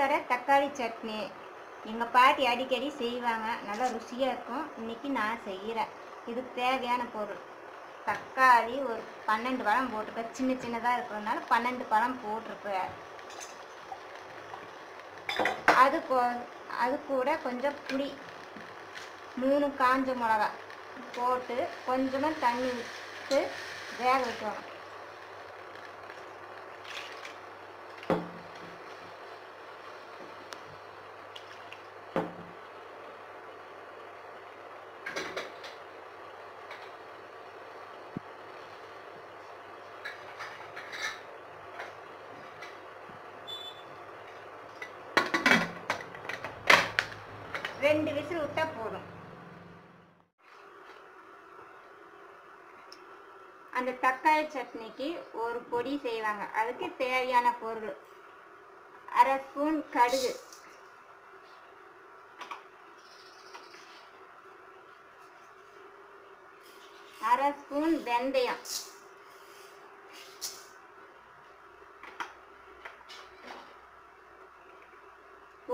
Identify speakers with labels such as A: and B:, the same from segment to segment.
A: ரோட்டுக்கரை தக்காளி சட்னி. எங்கள் பாட்டி அடிக்கடி செய்வாங்க. நல்லா ருசியாக இருக்கும். இன்னைக்கு நான் செய்கிறேன் இதுக்கு தேவையான பொருள். தக்காளி ஒரு பன்னெண்டு பழம் போட்டிருப்பேன் சின்ன சின்னதாக இருக்கிறதுனால பன்னெண்டு பழம் போட்டிருப்பேன். அது போ அது கூட கொஞ்சம் புளி. மூணு காஞ்ச மிளகா போட்டு கொஞ்சமாக தண்ணி விட்டு வேக வைக்கணும். ரெண்டு விசில் விட்டா போதும். அந்த தக்காளி சட்னிக்கு ஒரு பொடி செய்வாங்க. அதுக்கு தேவையான பொருள். அரை ஸ்பூன் கடுகு. அரை ஸ்பூன் வெந்தயம்.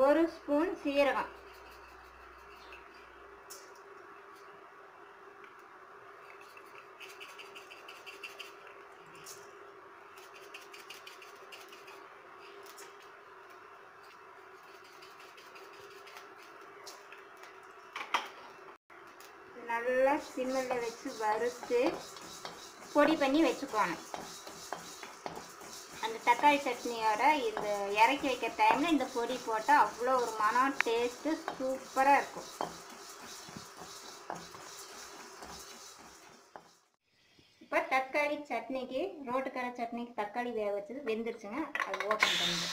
A: ஒரு ஸ்பூன் சீரகம். நல்லா சிம்மில் வச்சு வறுத்து பொடி பண்ணி வச்சுக்கோணும். அந்த தக்காளி சட்னியோட இந்த இறக்கி வைக்கிற டைமில் இந்த பொடி போட்டால் அவ்வளோ ஒரு மனம் டேஸ்ட்டு சூப்பராக இருக்கும். இப்போ தக்காளி சட்னிக்கு ரோட்டுக்கரை சட்னிக்கு தக்காளி வேக வச்சது வெந்துருச்சுங்க. அது ஓப்பன் பண்ணுங்க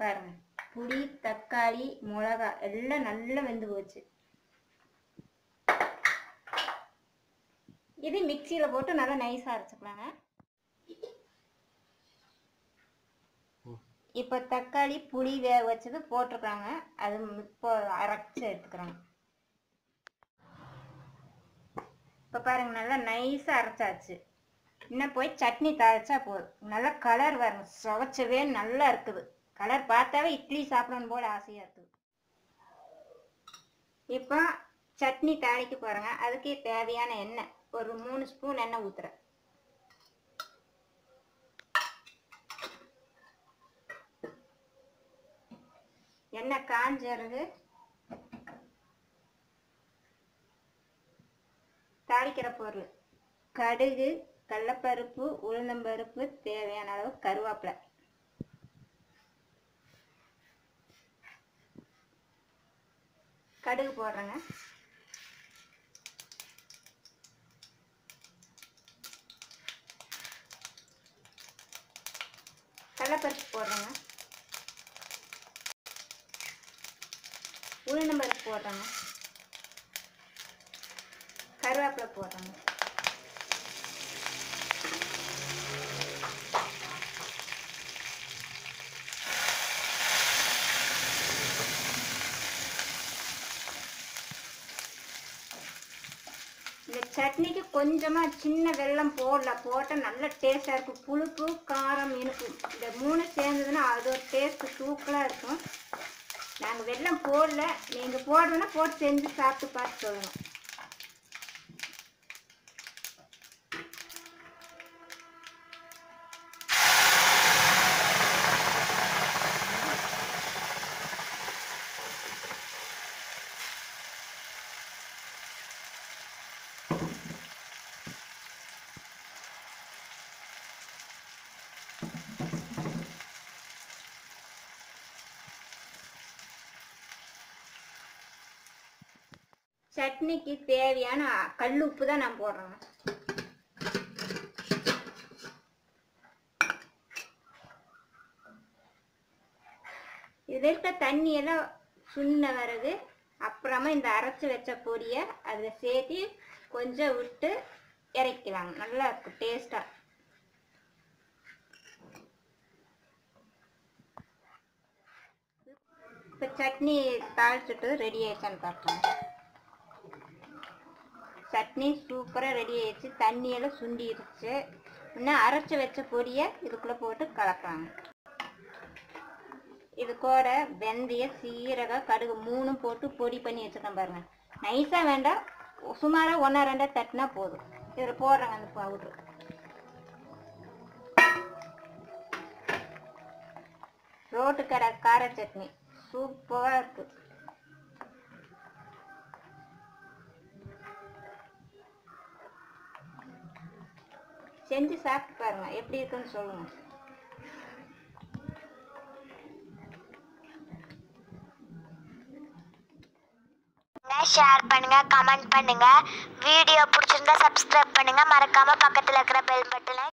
A: பாருங்கள் புளி தக்காளி மிளகா எல்லாம் நல்லா வெந்து போச்சு. இது மிக்சியில் போட்டு நல்லா நைஸாக அரைச்சிக்கலாங்க. இப்போ தக்காளி புளி வேக வச்சது போட்டிருக்காங்க அது இப்போ அரைச்சி எடுத்துக்கிறாங்க இப்போ பாருங்க நல்லா நைஸாக அரைச்சாச்சு. இன்னும் போய் சட்னி தாளிச்சா போதும். நல்லா கலர் வரணும் சுவைச்சவே நல்லா இருக்குது. கலர் பார்த்தாவே இட்லி சாப்பிடணும் போல ஆசையாக இருக்குது. இப்போ சட்னி தாளிக்க போகிறேங்க அதுக்கு தேவையான எண்ணெய். ஒரு மூணு ஸ்பூன் எண்ணெய் ஊற்றுறேன் எண்ணெய் காஞ்சறது தாளிக்கிற பொருள். கடுகு கடலப்பருப்பு உளுந்தம்பருப்பு தேவையான அளவு கருவேப்பிலை. கடுகு போடுறேங்க. கடலப்பருப்பு போடுறேங்க. உளுந்தம்பருப்பு போடுறேங்க கருவேப்பிலை போடுறேங்க சட்னிக்கு கொஞ்சமாக சின்ன வெல்லம் போடல போட்டால் நல்ல டேஸ்ட்டாக இருக்கும். புளிப்பு காரம் இனிப்பு. இந்த மூணு சேர்ந்ததுன்னா அது ஒரு டேஸ்ட்டு தூக்கலாக இருக்கும். நாங்கள் வெல்லம் போடல. நீங்கள் போடுறோன்னா போட்டு செஞ்சு சாப்பிட்டு பார்த்து சொல்லணும் சட்னிக்கு தேவையான கல் உப்பு தான் நான் போடுறேன். இதில் இருக்க தண்ணியெல்லாம் சுண்ண வரது அப்புறமா இந்த அரைச்சி வச்ச பொடியை அதில் சேர்த்து கொஞ்சம் விட்டு இறக்கலாங்க நல்லா இருக்கும் டேஸ்ட்டாக இப்போ சட்னி தாளிச்சுட்டு ரெடி ஆயிடுச்சான்னு பார்க்கலாம் சட்னி சூப்பராக ரெடி ஆயிடுச்சு. தண்ணியெல்லாம் சுண்டிடுச்சு. இன்னும் அரைச்சி வச்ச பொடியை இதுக்குள்ளே போட்டு கலப்பாங்க இது கூட வெந்தயம் சீரகம் கடுகு மூணும் போட்டு பொடி பண்ணி வச்சுருக்கேன் பாருங்கள் நைஸாக வேண்டாம். சுமாராக ஒன்றா ரெண்டா தட்டினா போதும். இதில் போடுறாங்க அந்த பவுட்ரு ரோட்டு கடை கார சட்னி. சூப்பராக இருக்குது செஞ்சு சாப்பிட்டு பாருங்க. எப்படி இருக்குன்னு சொல்லுங்க.
B: ஷேர் பண்ணுங்க கமெண்ட் பண்ணுங்க. வீடியோ பிடிச்சிருந்தா சப்ஸ்கிரைப் பண்ணுங்க. மறக்காம பக்கத்தில் இருக்கிற பெல் பட்டனை